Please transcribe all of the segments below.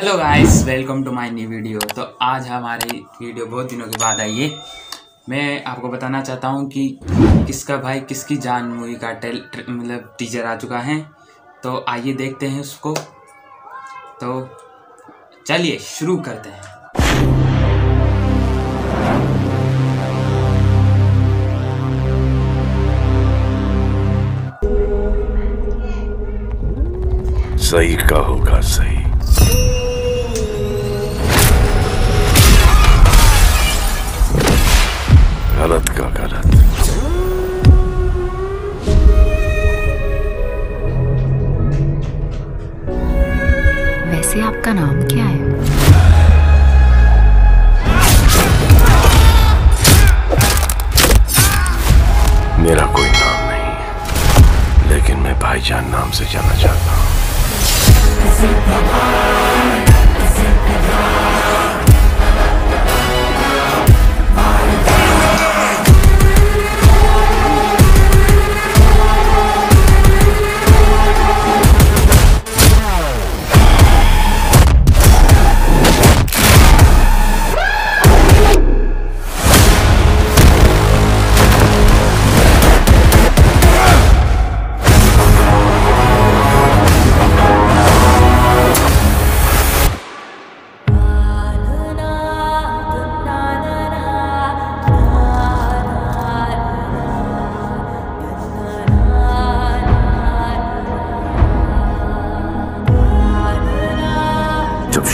Hello guys welcome to my new video तो आज हमारी वीडियो बहुत दिनों के बाद आई है। मैं आपको बताना चाहता हूँ कि किसका भाई किसकी जान मूवी का टेल मतलब टीजर आ चुका है। तो आइए देखते हैं उसको। तो चलिए, शुरू करते हैं। सही का होगा सही। वैसे आपका नाम क्या है? मेरा कोई नाम नहीं है, लेकिन मैं भाईजान नाम से जाना चाहता हूँ।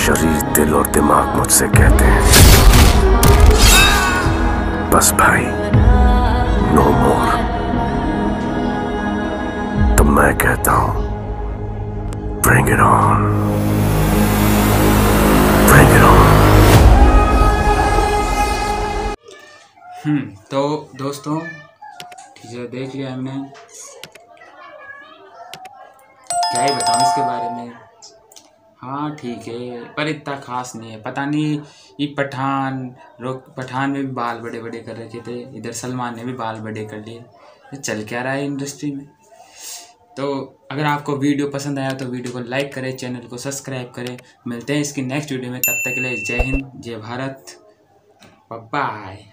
शरीर दिल और दिमाग मुझसे कहते हैं। बस भाई नो मोर तो मैं कहता हूँ bring it on bring it on hmm तो दोस्तों टीजर देख लिया हमने। क्या ही बताऊँ इसके बारे में? हाँ ठीक है, पर इतना खास नहीं है। पता नहीं ये पठान, रोक, पठान में भी बाल बड़े बड़े कर रखे थे, इधर सलमान ने भी बाल बड़े कर लिए। चल क्या रहा है इंडस्ट्री में? तो अगर आपको वीडियो पसंद आया तो वीडियो को लाइक करें चैनल को सब्सक्राइब करें। मिलते हैं इसकी नेक्स्ट वीडियो में, तब तक के लिए जय हिंद, जय भारत बाय